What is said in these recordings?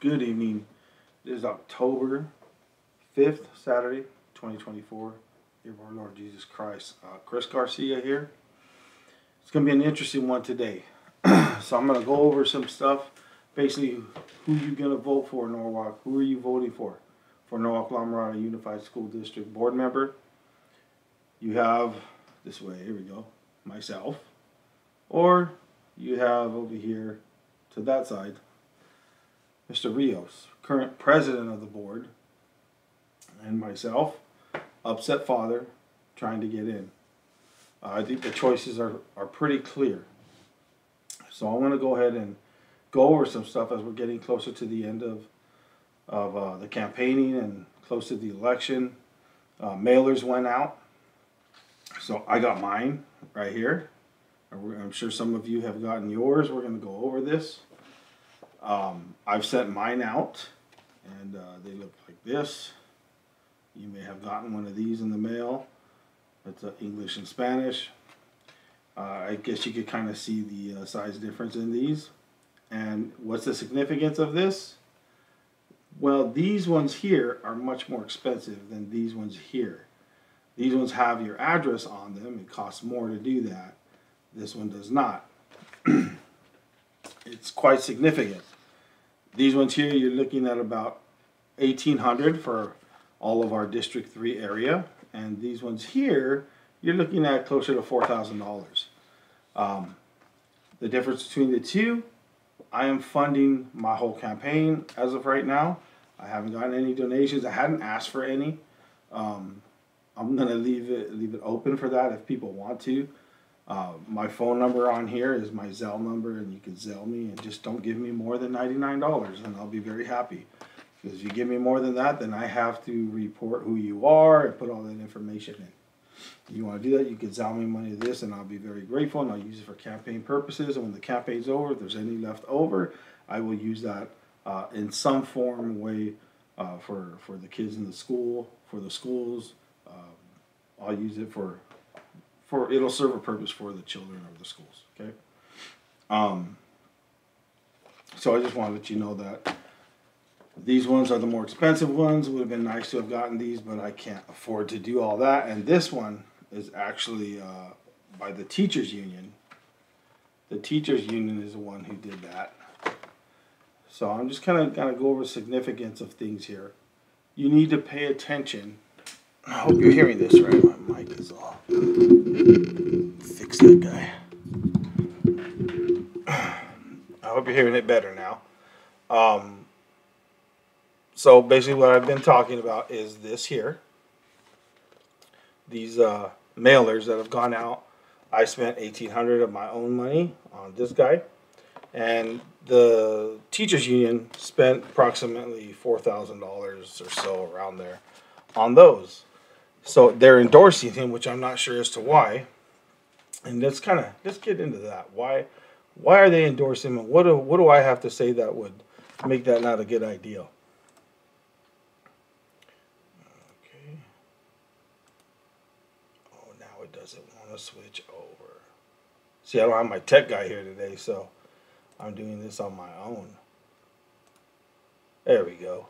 Good evening. It is October 5th, Saturday, 2024. Year of our Lord Jesus Christ. Uh, Chris Garcia here. It's going to be an interesting one today. so I'm going to go over some stuff. Basically, who you going to vote for in Norwalk. Who are you voting for? For Norwalk La Mirada Unified School District Board Member. You have, this way, here we go, myself. Or you have over here to that side, Mr. Rios, current president of the board, and myself, upset father, trying to get in. Uh, I think the choices are, are pretty clear. So I want to go ahead and go over some stuff as we're getting closer to the end of, of uh, the campaigning and close to the election. Uh, mailers went out. So I got mine right here. I'm sure some of you have gotten yours. We're going to go over this. Um, I've sent mine out, and uh, they look like this. You may have gotten one of these in the mail. It's uh, English and Spanish. Uh, I guess you could kind of see the uh, size difference in these. And what's the significance of this? Well, these ones here are much more expensive than these ones here. These ones have your address on them. It costs more to do that. This one does not. it's quite significant. These ones here, you're looking at about 1800 for all of our District 3 area. And these ones here, you're looking at closer to $4,000. Um, the difference between the two, I am funding my whole campaign as of right now. I haven't gotten any donations. I hadn't asked for any. Um, I'm gonna leave it leave it open for that if people want to. Uh, my phone number on here is my Zelle number, and you can Zelle me, and just don't give me more than $99, and I'll be very happy. Because if you give me more than that, then I have to report who you are and put all that information in. You want to do that, you can Zelle me money to this, and I'll be very grateful, and I'll use it for campaign purposes. And when the campaign's over, if there's any left over, I will use that uh, in some form, way uh, for for the kids in the school, for the schools. Um, I'll use it for for it'll serve a purpose for the children of the schools. Okay. Um, so I just want to let you know that these ones are the more expensive ones. It would have been nice to have gotten these, but I can't afford to do all that. And this one is actually uh, by the teachers union. The teachers union is the one who did that. So I'm just kind of gonna go over the significance of things here. You need to pay attention I hope you're hearing this right. My mic is off. Fix that guy. I hope you're hearing it better now. Um, so basically, what I've been talking about is this here. These uh, mailers that have gone out. I spent eighteen hundred of my own money on this guy, and the teachers union spent approximately four thousand dollars or so around there on those. So they're endorsing him, which I'm not sure as to why. And let's kind of let's get into that. Why why are they endorsing him? What do what do I have to say that would make that not a good idea? Okay. Oh, now it doesn't want to switch over. See, I don't have my tech guy here today, so I'm doing this on my own. There we go.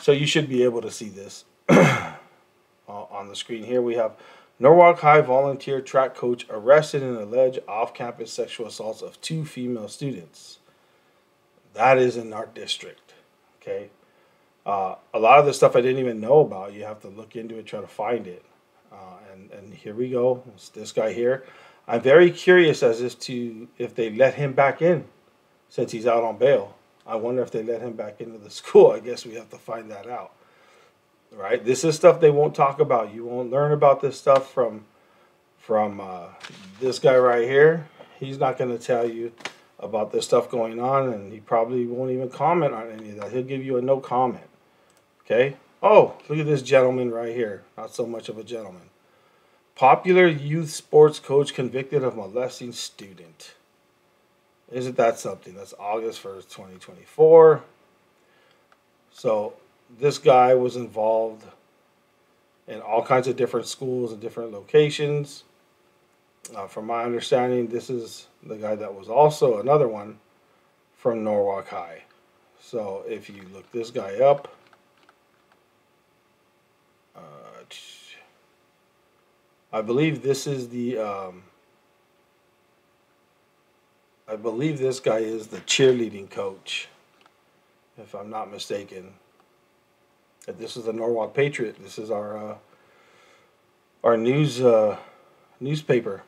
So you should be able to see this. uh, on the screen here, we have Norwalk High volunteer track coach arrested in alleged off-campus sexual assaults of two female students. That is in our district. Okay. Uh, a lot of the stuff I didn't even know about. You have to look into it, try to find it. Uh, and and here we go. It's this guy here. I'm very curious as if to if they let him back in since he's out on bail. I wonder if they let him back into the school. I guess we have to find that out right? This is stuff they won't talk about. You won't learn about this stuff from from uh, this guy right here. He's not going to tell you about this stuff going on, and he probably won't even comment on any of that. He'll give you a no comment. Okay. Oh, look at this gentleman right here. Not so much of a gentleman. Popular youth sports coach convicted of molesting student. Isn't that something? That's August 1st, 2024. So this guy was involved in all kinds of different schools and different locations. Uh, from my understanding, this is the guy that was also another one from Norwalk High. So if you look this guy up, uh, I believe this is the. Um, I believe this guy is the cheerleading coach, if I'm not mistaken. This is the Norwalk Patriot. This is our uh, our news uh, newspaper.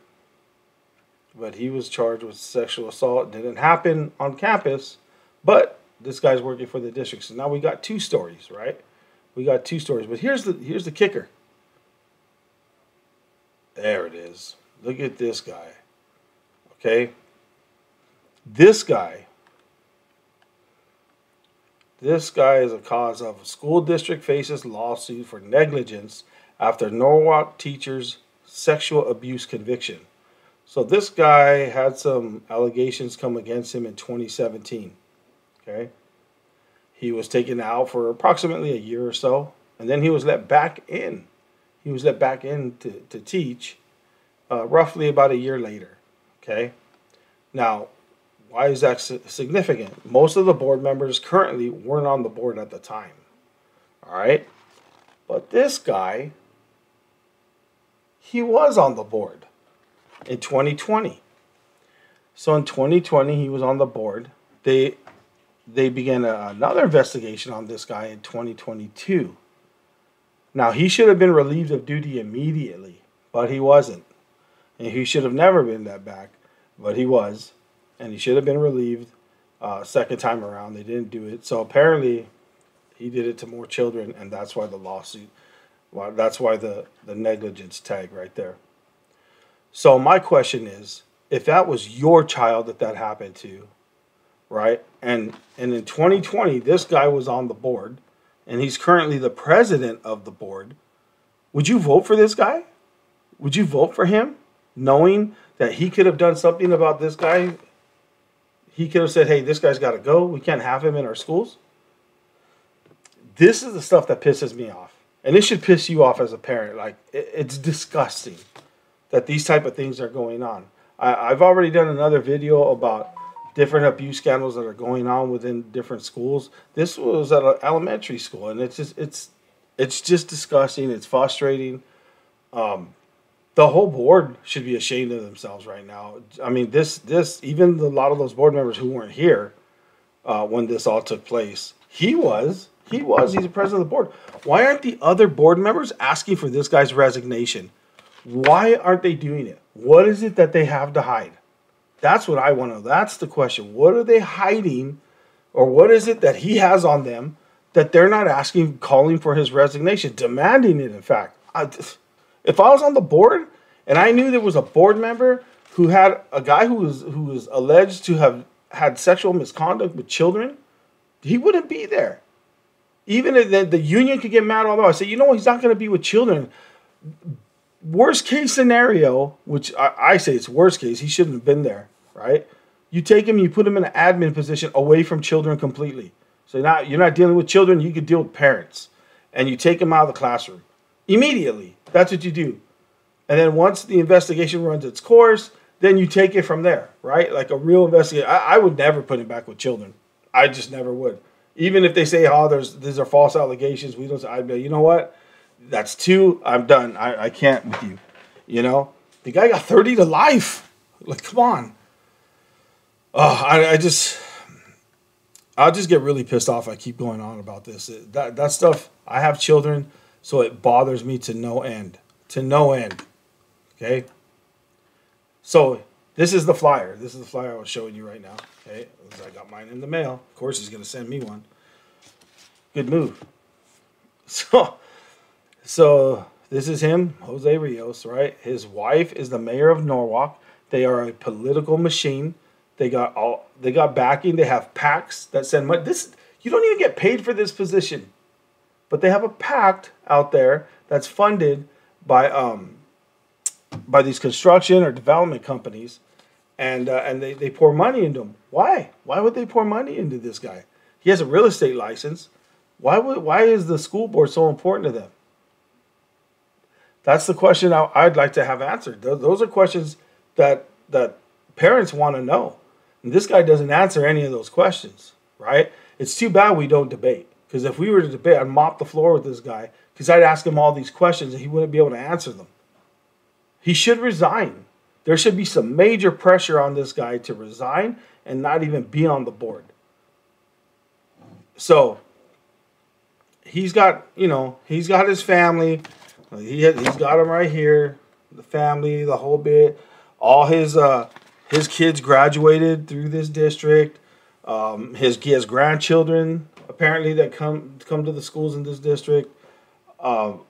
But he was charged with sexual assault. Didn't happen on campus, but this guy's working for the district. So now we got two stories, right? We got two stories. But here's the here's the kicker. There it is. Look at this guy. Okay. This guy. This guy is a cause of school district faces lawsuit for negligence after Norwalk teacher's sexual abuse conviction. So this guy had some allegations come against him in 2017. Okay. He was taken out for approximately a year or so, and then he was let back in. He was let back in to, to teach uh, roughly about a year later. Okay. Now, why is that significant? Most of the board members currently weren't on the board at the time. All right. But this guy, he was on the board in 2020. So in 2020, he was on the board. They they began a, another investigation on this guy in 2022. Now, he should have been relieved of duty immediately, but he wasn't. And he should have never been let back, but he was. And he should have been relieved uh, second time around. They didn't do it. So apparently, he did it to more children, and that's why the lawsuit, that's why the, the negligence tag right there. So my question is, if that was your child that that happened to, right? And and in 2020, this guy was on the board, and he's currently the president of the board. Would you vote for this guy? Would you vote for him, knowing that he could have done something about this guy? He could have said, "Hey, this guy's got to go. We can't have him in our schools." This is the stuff that pisses me off, and it should piss you off as a parent. Like it's disgusting that these type of things are going on. I, I've already done another video about different abuse scandals that are going on within different schools. This was at an elementary school, and it's just it's it's just disgusting. It's frustrating. Um, the whole board should be ashamed of themselves right now. I mean, this this even a lot of those board members who weren't here uh, when this all took place, he was he was he's the president of the board. Why aren't the other board members asking for this guy's resignation? Why aren't they doing it? What is it that they have to hide? That's what I want to know. That's the question. What are they hiding, or what is it that he has on them that they're not asking, calling for his resignation, demanding it? In fact, I, if I was on the board and I knew there was a board member who had a guy who was who was alleged to have had sexual misconduct with children, he wouldn't be there. Even if the, the union could get mad, although I say, you know, what, he's not going to be with children worst case scenario, which I, I, say it's worst case, he shouldn't have been there right? You take him, you put him in an admin position away from children completely. So now you're not dealing with children, you could deal with parents. And you take him out of the classroom immediately. That's what you do. And then once the investigation runs its course, then you take it from there, right? Like a real investigation. I, I would never put it back with children. I just never would. Even if they say, "Oh, there's these are false allegations," we don't. I'd be, you know what? That's two. I'm done. I, I can't with you. You know, the guy got thirty to life. Like, come on. Oh, I, I just, I'll just get really pissed off. I keep going on about this. That that stuff. I have children, so it bothers me to no end. To no end. Okay. So this is the flyer. This is the flyer I was showing you right now. Okay, I got mine in the mail. Of course, he's gonna send me one. Good move. So, so this is him, Jose Rios, right? His wife is the mayor of Norwalk. They are a political machine. They got all they got backing. They have PACs that send money. This you don't even get paid for this position, but they have a pact out there that's funded by um by these construction or development companies, and uh, and they, they pour money into him. Why? Why would they pour money into this guy? He has a real estate license. Why would why is the school board so important to them? That's the question I, I'd like to have answered. Those are questions that that parents want to know. And this guy doesn't answer any of those questions. right? It's too bad we don't debate. Because if we were to debate, I'd mop the floor with this guy because I'd ask him all these questions and he wouldn't be able to answer them. He should resign. There should be some major pressure on this guy to resign and not even be on the board. So he's got, you know, he's got his family. He he's got him right here, the family, the whole bit. All his uh, his kids graduated through this district. Um, his he has grandchildren apparently that come come to the schools in this district. Um,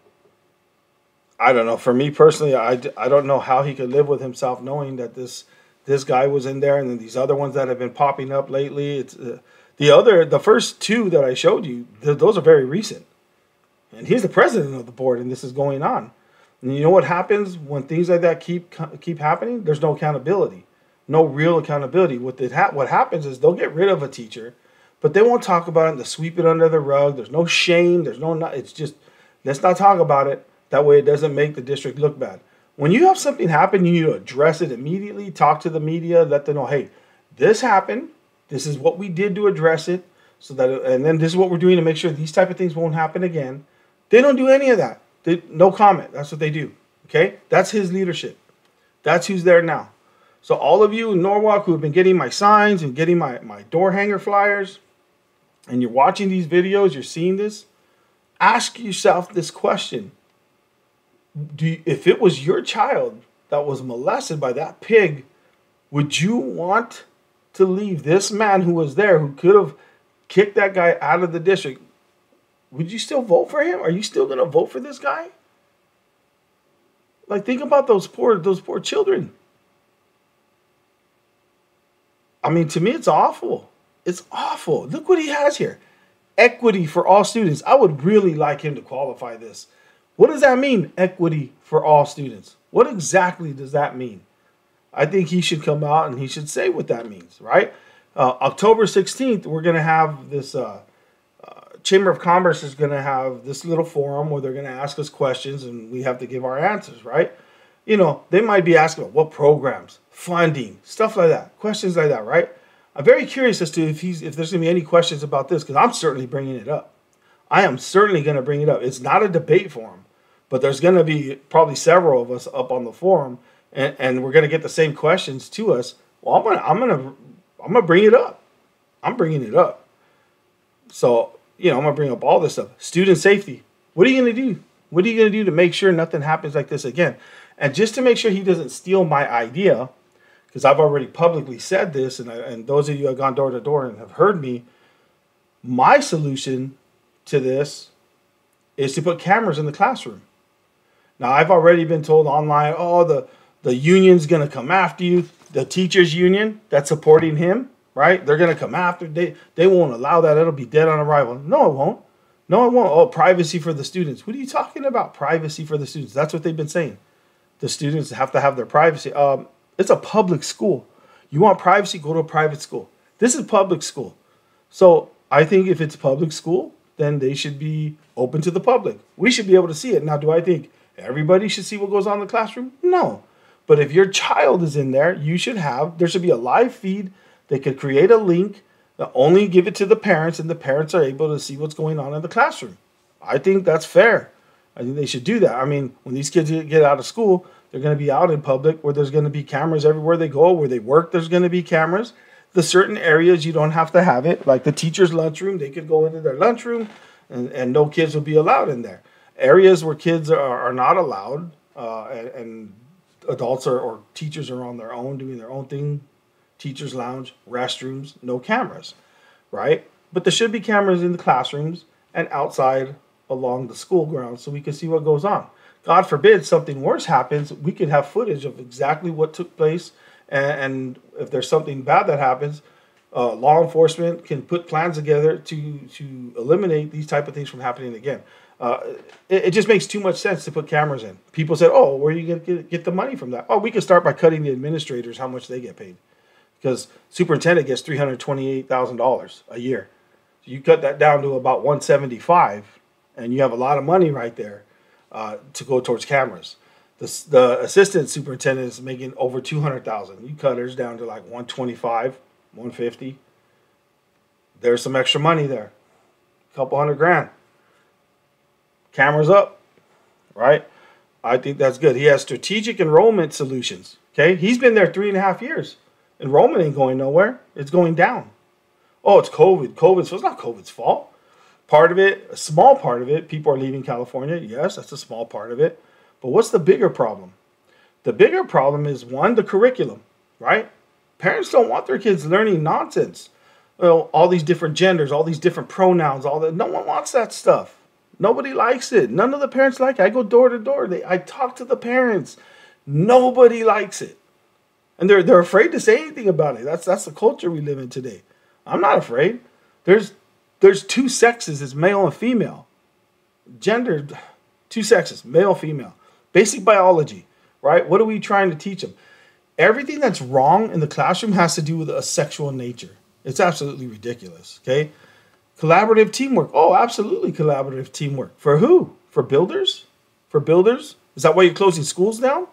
I don't know. For me personally, I, I don't know how he could live with himself knowing that this this guy was in there, and then these other ones that have been popping up lately. It's uh, the other, the first two that I showed you. Th- those are very recent, and he's the president of the board, and this is going on. And you know what happens when things like that keep keep happening? There's no accountability, no real accountability. What ha- what happens is they'll get rid of a teacher, but they won't talk about it. They sweep it under the rug. There's no shame. There's no. It's just let's not talk about it. That way, it doesn't make the district look bad. When you have something happen, you need to address it immediately. Talk to the media. Let them know, hey, this happened. This is what we did to address it. So that, and then this is what we're doing to make sure these type of things won't happen again. They don't do any of that. They, no comment. That's what they do. Okay, that's his leadership. That's who's there now. So all of you in Norwalk who have been getting my signs and getting my, my door hanger flyers, and you're watching these videos, you're seeing this, ask yourself this question. Do you, if it was your child that was molested by that pig, would you want to leave this man who was there who could have kicked that guy out of the district? Would you still vote for him? Are you still going to vote for this guy? Like think about those poor those poor children. I mean, to me, it's awful. It's awful. Look what he has here equity for all students. I would really like him to qualify this. What does that mean, equity for all students? What exactly does that mean? I think he should come out and he should say what that means, right? Uh, October 16th, we're going to have this uh, uh, Chamber of Commerce is going to have this little forum where they're going to ask us questions and we have to give our answers, right? You know, they might be asking about what programs, funding, stuff like that, questions like that, right? I'm very curious as to if he's if there's going to be any questions about this because I'm certainly bringing it up. I am certainly going to bring it up. It's not a debate forum, but there's going to be probably several of us up on the forum, and, and we're going to get the same questions to us. Well, I'm gonna I'm gonna I'm gonna bring it up. I'm bringing it up. So you know I'm gonna bring up all this stuff. Student safety. What are you going to do? What are you going to do to make sure nothing happens like this again? And just to make sure he doesn't steal my idea because I've already publicly said this, and, I, and those of you who have gone door to door and have heard me, my solution to this is to put cameras in the classroom. Now, I've already been told online, oh, the, the union's going to come after you. The teachers' union that's supporting him, right? They're going to come after. They, they won't allow that. It'll be dead on arrival. No, it won't. No, it won't. Oh, privacy for the students. What are you talking about? Privacy for the students. That's what they've been saying. The students have to have their privacy. Um, it's a public school. You want privacy? Go to a private school. This is public school. So I think if it's public school, then they should be open to the public. We should be able to see it. Now, do I think everybody should see what goes on in the classroom? No. But if your child is in there, you should have, there should be a live feed. They could create a link that only give it to the parents, and the parents are able to see what's going on in the classroom. I think that's fair. I think they should do that. I mean, when these kids get out of school, they're going to be out in public where there's going to be cameras everywhere they go. Where they work, there's going to be cameras. The certain areas you don't have to have it, like the teacher's lunchroom, they could go into their lunchroom and, and no kids will be allowed in there. Areas where kids are, are not allowed uh, and, and adults are, or teachers are on their own doing their own thing, teachers' lounge, restrooms, no cameras, right? But there should be cameras in the classrooms and outside along the school grounds so we can see what goes on. God forbid something worse happens, we could have footage of exactly what took place. And, and if there's something bad that happens, uh, law enforcement can put plans together to to eliminate these type of things from happening again. Uh, it, it, just makes too much sense to put cameras in. People said, "Oh, where are you going to get, get the money from that?" Oh, we can start by cutting the administrators how much they get paid, because superintendent gets three hundred twenty-eight thousand dollars a year. So you cut that down to about one seventy-five, and you have a lot of money right there uh, to go towards cameras. The, the assistant superintendent is making over 200,000. You cut hers down to like 125, 150. there's some extra money there. A couple hundred grand. Cameras up, right? I think that's good. He has strategic enrollment solutions. Okay, he's been there three and a half years. Enrollment ain't going nowhere. It's going down. Oh, it's COVID. COVID. So it's not COVID's fault. Part of it, a small part of it, people are leaving California. Yes, that's a small part of it. But what's the bigger problem? The bigger problem is one, the curriculum, right? Parents don't want their kids learning nonsense. Well, all these different genders, all these different pronouns, all that. No one wants that stuff. Nobody likes it. None of the parents like it. I go door to door. They, I talk to the parents. Nobody likes it. And they're, they're afraid to say anything about it. That's, that's the culture we live in today. I'm not afraid. There's, there's two sexes. It's male and female. Gender, two sexes, male, female. Basic biology, right? What are we trying to teach them? Everything that's wrong in the classroom has to do with a sexual nature. It's absolutely ridiculous, okay? Collaborative teamwork. Oh, absolutely collaborative teamwork. For who? For builders? For builders? Is that why you're closing schools down?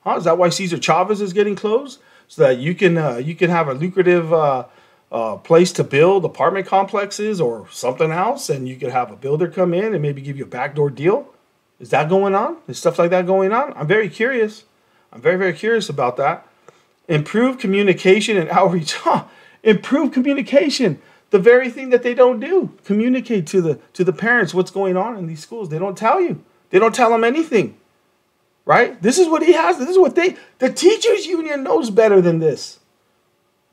Huh? Is that why Cesar Chavez is getting closed? So that you can uh, you can have a lucrative uh, uh, place to build apartment complexes or something else, and you could have a builder come in and maybe give you a backdoor deal. Is that going on? Is stuff like that going on? I'm very curious. I'm very very curious about that. Improve communication and outreach. Huh. Improve communication the very thing that they don't do communicate to the to the parents what's going on in these schools they don't tell you they don't tell them anything right this is what he has this is what they the teachers union knows better than this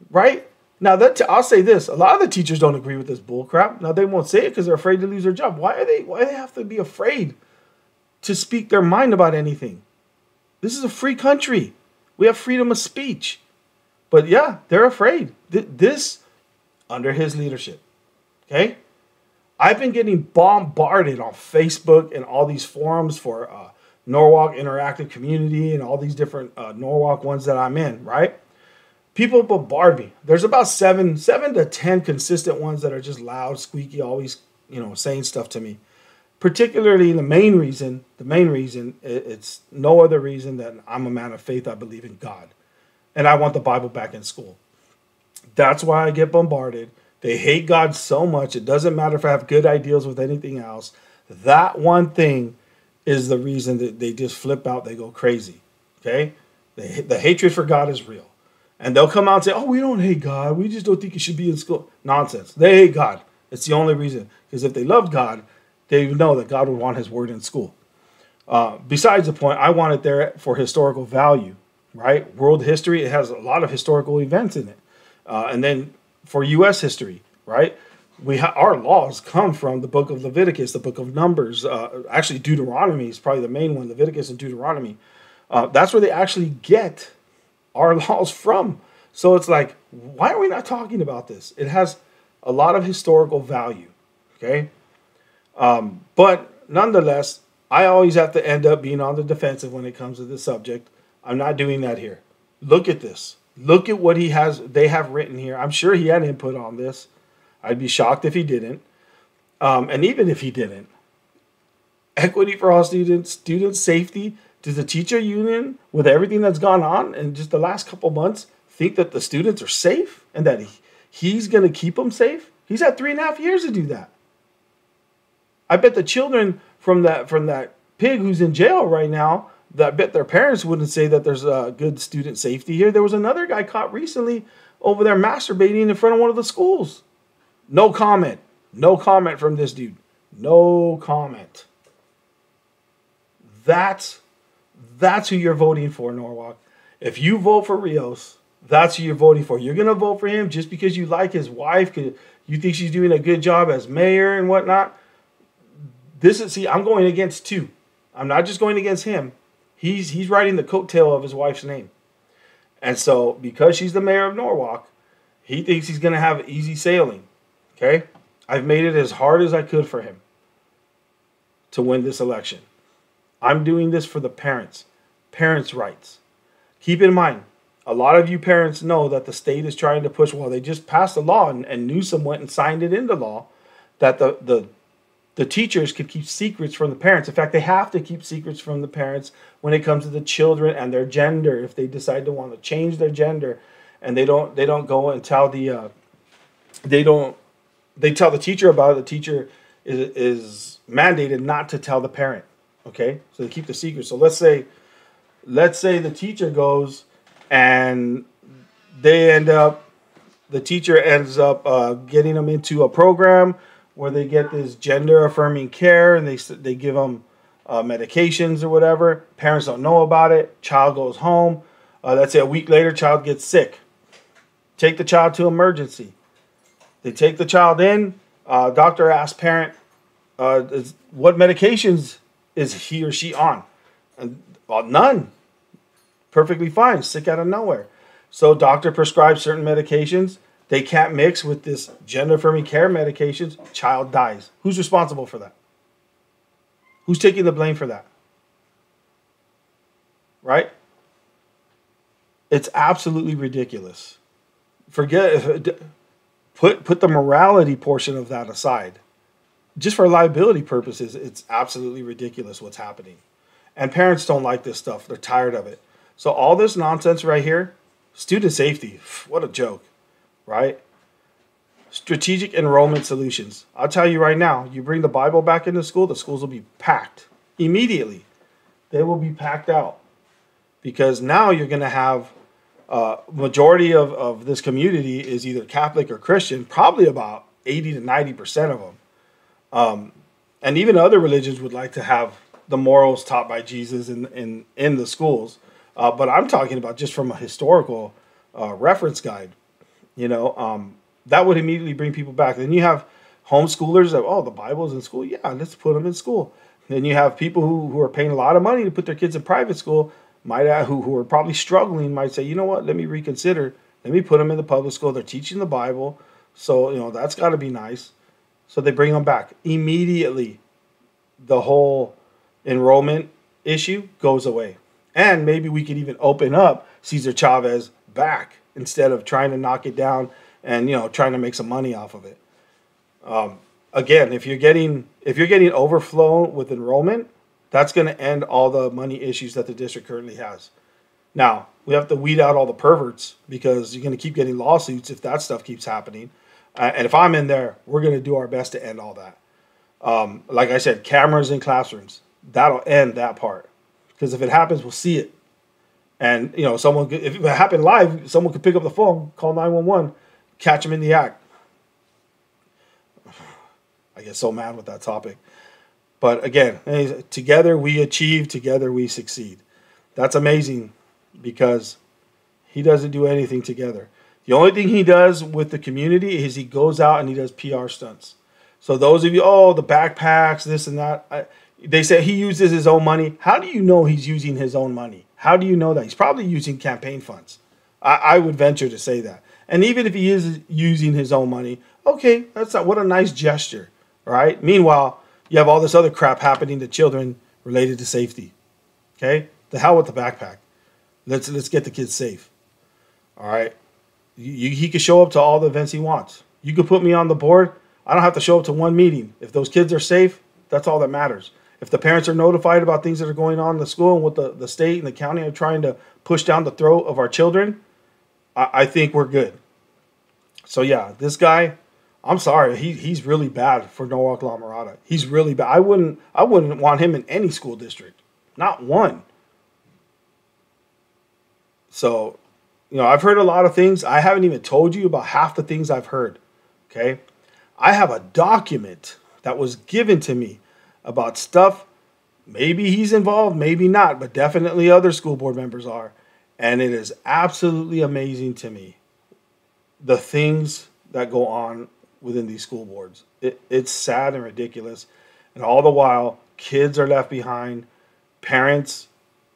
right now that i'll say this a lot of the teachers don't agree with this bull crap now they won't say it because they're afraid to lose their job why are they why do they have to be afraid to speak their mind about anything this is a free country we have freedom of speech but yeah they're afraid this under his leadership. Okay? I've been getting bombarded on Facebook and all these forums for uh, Norwalk Interactive Community and all these different uh, Norwalk ones that I'm in, right? People bombard me. There's about seven, seven to ten consistent ones that are just loud, squeaky, always, you know, saying stuff to me. Particularly the main reason, the main reason, it's no other reason than I'm a man of faith. I believe in God, and I want the Bible back in school. That's why I get bombarded. They hate God so much. It doesn't matter if I have good ideas with anything else. That one thing is the reason that they just flip out. They go crazy. Okay? The, the hatred for God is real. And they'll come out and say, oh, we don't hate God. We just don't think it should be in school. Nonsense. They hate God. It's the only reason. Because if they loved God, they know that God would want his word in school. Uh, besides the point, I want it there for historical value, right? World history, it has a lot of historical events in it. Uh, and then for U.S. history, right? We ha- our laws come from the book of Leviticus, the book of Numbers. Uh, actually, Deuteronomy is probably the main one. Leviticus and Deuteronomy. Uh, that's where they actually get our laws from. So it's like, why are we not talking about this? It has a lot of historical value. Okay, um, but nonetheless, I always have to end up being on the defensive when it comes to this subject. I'm not doing that here. Look at this. Look at what he has. They have written here. I'm sure he had input on this. I'd be shocked if he didn't. Um, and even if he didn't, equity for all students, student safety. Does the teacher union, with everything that's gone on in just the last couple months, think that the students are safe and that he, he's going to keep them safe? He's had three and a half years to do that. I bet the children from that from that pig who's in jail right now I bet their parents wouldn't say that there's a good student safety here. There was another guy caught recently over there masturbating in front of one of the schools. No comment. No comment from this dude. No comment. That's that's who you're voting for, Norwalk. If you vote for Rios, that's who you're voting for. You're gonna vote for him just because you like his wife, because you think she's doing a good job as mayor and whatnot. This is see, I'm going against two. I'm not just going against him. He's he's riding the coattail of his wife's name. And so because she's the mayor of Norwalk, he thinks he's going to have easy sailing. Okay? I've made it as hard as I could for him to win this election. I'm doing this for the parents. Parents' rights. Keep in mind, a lot of you parents know that the state is trying to push, well, they just passed a law and, and Newsom went and signed it into law that the, the the teachers could keep secrets from the parents. In fact, they have to keep secrets from the parents when it comes to the children and their gender. If they decide to want to change their gender, and they don't, they don't go and tell the, uh, they don't they tell the teacher about it. The teacher is, is mandated not to tell the parent. Okay, so they keep the secret. So let's say, let's say the teacher goes and they end up, the teacher ends up uh, getting them into a program where they get this gender affirming care and they they give them uh, medications or whatever. Parents don't know about it. Child goes home. Uh, let's say a week later, child gets sick. Take the child to emergency. They take the child in. Uh, doctor asks parent, uh, is, "What medications is he or she on?" And well, none. Perfectly fine. Sick out of nowhere. So doctor prescribes certain medications. They can't mix with this gender affirming care medications. Child dies. Who's responsible for that? Who's taking the blame for that? Right? It's absolutely ridiculous. Forget uh, put put the morality portion of that aside. Just for liability purposes, it's absolutely ridiculous what's happening. And parents don't like this stuff. They're tired of it. So all this nonsense right here, student safety, what a joke, right? Strategic enrollment solutions. I'll tell you right now, you bring the Bible back into school, the schools will be packed immediately. They will be packed out because now you're going to have uh, majority of, of this community is either Catholic or Christian, probably about 80 to 90% of them. Um, and even other religions would like to have the morals taught by Jesus in, in, in the schools. Uh, but I'm talking about just from a historical uh, reference guide. You know, um, that would immediately bring people back. Then you have homeschoolers that, oh, the Bible's in school. Yeah, let's put them in school. Then you have people who, who are paying a lot of money to put their kids in private school, might who, who are probably struggling, might say, you know what, let me reconsider. Let me put them in the public school. They're teaching the Bible. So, you know, that's got to be nice. So they bring them back. Immediately, the whole enrollment issue goes away. And maybe we could even open up Cesar Chavez back instead of trying to knock it down and you know trying to make some money off of it. Um, again, if you're getting if you're getting overflow with enrollment, that's going to end all the money issues that the district currently has. Now we have to weed out all the perverts because you're going to keep getting lawsuits if that stuff keeps happening. Uh, and if I'm in there, we're going to do our best to end all that. Um, like I said, cameras in classrooms that'll end that part because if it happens, we'll see it. And you know, someone if it happened live, someone could pick up the phone, call nine one one, catch him in the act. I get so mad with that topic. But again, together we achieve, together we succeed. That's amazing because he doesn't do anything together. The only thing he does with the community is he goes out and he does PR stunts. So those of you, oh, the backpacks, this and that, I, they say he uses his own money. How do you know he's using his own money? How do you know that? He's probably using campaign funds. I, I would venture to say that. And even if he is using his own money, okay, that's not, what a nice gesture, right? Meanwhile, you have all this other crap happening to children related to safety. Okay, the hell with the backpack. Let's let's get the kids safe. All right, you, he could show up to all the events he wants. You could put me on the board. I don't have to show up to one meeting. If those kids are safe, that's all that matters. If the parents are notified about things that are going on in the school and what the, the state and the county are trying to push down the throat of our children, I, I think we're good. So yeah, this guy, I'm sorry, he, he's really bad for Norwalk La Mirada. He's really bad. I wouldn't I wouldn't want him in any school district, not one. So, you know, I've heard a lot of things. I haven't even told you about half the things I've heard. Okay, I have a document that was given to me about stuff. Maybe he's involved, maybe not, but definitely other school board members are. And it is absolutely amazing to me the things that go on within these school boards. It, it's sad and ridiculous. And all the while, kids are left behind. Parents,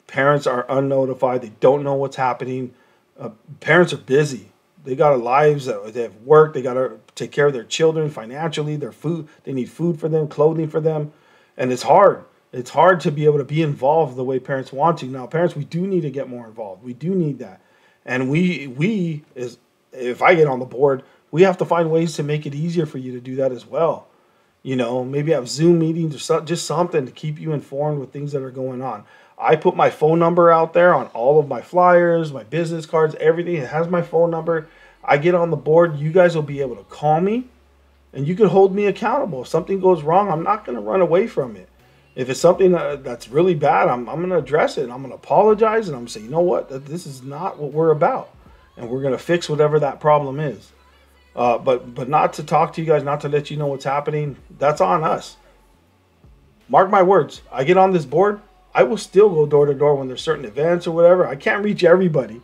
parents are unnotified. They don't know what's happening. Uh, parents are busy. They got lives. They have work. They got to take care of their children financially. Their food. They need food for them, clothing for them, and it's hard. It's hard to be able to be involved the way parents want to. Now, parents, we do need to get more involved. We do need that, and we we is if I get on the board, we have to find ways to make it easier for you to do that as well. You know, maybe have Zoom meetings or so, just something to keep you informed with things that are going on. I put my phone number out there on all of my flyers, my business cards, everything. It has my phone number. I get on the board. You guys will be able to call me and you can hold me accountable. If something goes wrong, I'm not going to run away from it. If it's something that's really bad, I'm, I'm going to address it. and I'm going to apologize and I'm going to say, you know what, this is not what we're about. And we're going to fix whatever that problem is. Uh, but but not to talk to you guys, not to let you know what's happening. That's on us. Mark my words. I get on this board. I will still go door to door when there's certain events or whatever. I can't reach everybody,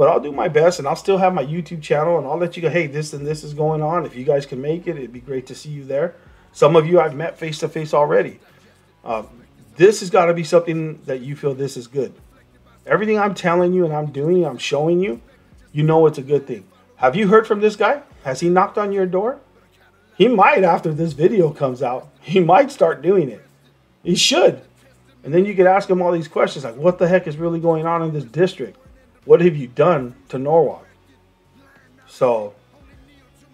but I'll do my best, and I'll still have my YouTube channel, and I'll let you go. Hey, this and this is going on. If you guys can make it, it'd be great to see you there. Some of you I've met face to face already. Uh, this has got to be something that you feel this is good. Everything I'm telling you and I'm doing, I'm showing you, you know it's a good thing. Have you heard from this guy? Has he knocked on your door? He might after this video comes out. He might start doing it. He should. And then you could ask him all these questions like, what the heck is really going on in this district? What have you done to Norwalk? So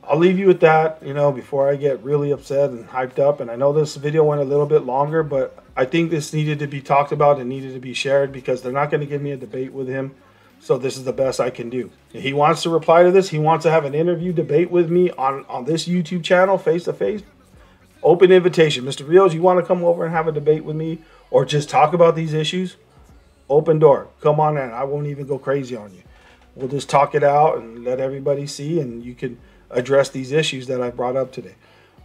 I'll leave you with that, you know, before I get really upset and hyped up. And I know this video went a little bit longer, but I think this needed to be talked about and needed to be shared because they're not going to give me a debate with him. So this is the best I can do. If he wants to reply to this, he wants to have an interview debate with me on, on this YouTube channel, face to face. Open invitation. Mr. Rios, you want to come over and have a debate with me or just talk about these issues? Open door. Come on in. I won't even go crazy on you. We'll just talk it out and let everybody see and you can – address these issues that I brought up today.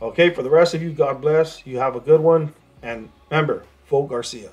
Okay, for the rest of you, God bless. You have a good one. And remember, Folk Garcia.